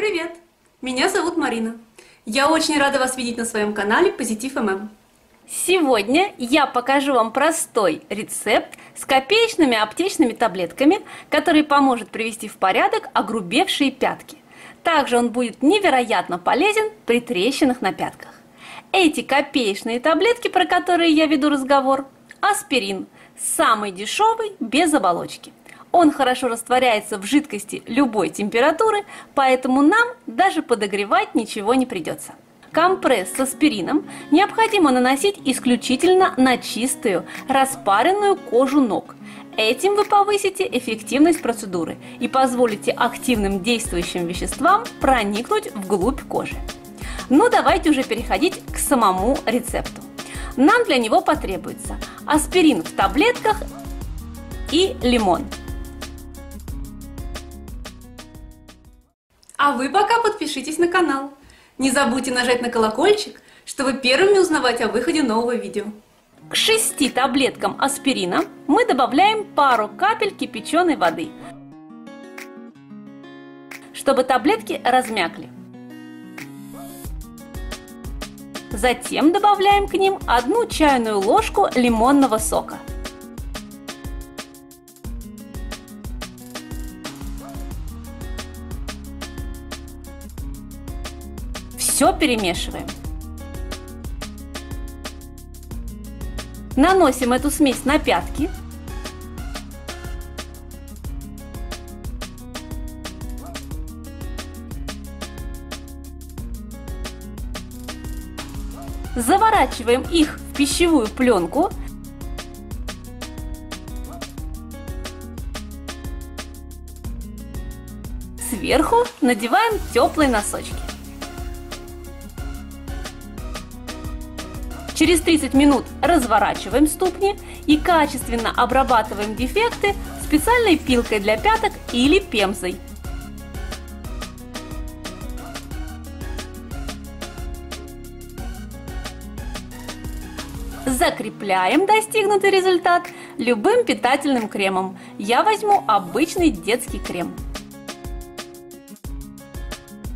Привет! Меня зовут Марина. Я очень рада вас видеть на своем канале Позитив ММ. Сегодня я покажу вам простой рецепт с копеечными аптечными таблетками, который поможет привести в порядок огрубевшие пятки. Также он будет невероятно полезен при трещинах на пятках. Эти копеечные таблетки, про которые я веду разговор, аспирин, самый дешевый, без оболочки. Он хорошо растворяется в жидкости любой температуры, поэтому нам даже подогревать ничего не придется. Компресс с аспирином необходимо наносить исключительно на чистую, распаренную кожу ног. Этим вы повысите эффективность процедуры и позволите активным действующим веществам проникнуть вглубь кожи. Но ну, давайте уже переходить к самому рецепту. Нам для него потребуется аспирин в таблетках и лимон – А вы пока подпишитесь на канал. Не забудьте нажать на колокольчик, чтобы первыми узнавать о выходе нового видео. К 6 таблеткам аспирина мы добавляем пару капель кипяченой воды, чтобы таблетки размякли. Затем добавляем к ним одну чайную ложку лимонного сока – Все перемешиваем. Наносим эту смесь на пятки. Заворачиваем их в пищевую пленку. Сверху надеваем теплые носочки. Через 30 минут разворачиваем ступни и качественно обрабатываем дефекты специальной пилкой для пяток или пемзой. Закрепляем достигнутый результат любым питательным кремом. Я возьму обычный детский крем.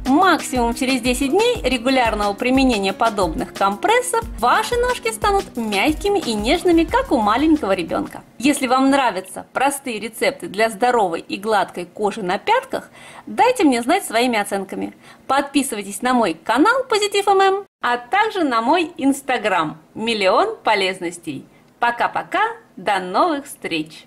Максимум через 10 дней регулярного применения подобных компрессов ваши ножки станут мягкими и нежными, как у маленького ребенка. Если вам нравятся простые рецепты для здоровой и гладкой кожи на пятках, дайте мне знать своими оценками. Подписывайтесь на мой канал Позитив ММ, а также на мой инстаграм Миллион полезностей. Пока-пока, до новых встреч!